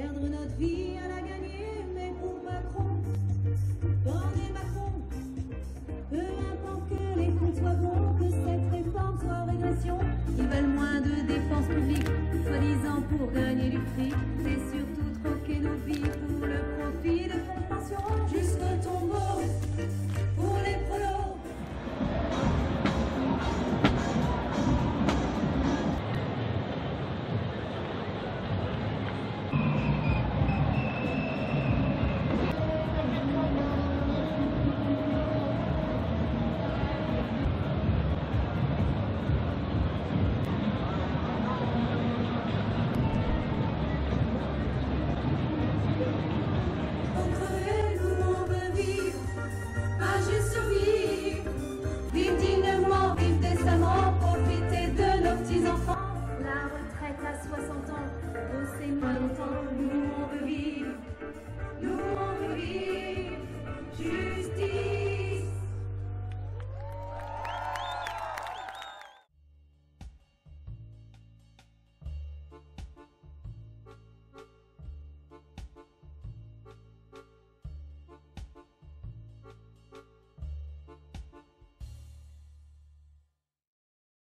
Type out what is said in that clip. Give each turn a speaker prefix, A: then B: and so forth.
A: Perdre notre vie à la gagner, mais pour Macron, est Macron. Peu importe que les comptes soient bons, que cette réforme soit régression. Ils veulent moins de dépenses publiques, soi-disant pour gagner du fric. in my phone.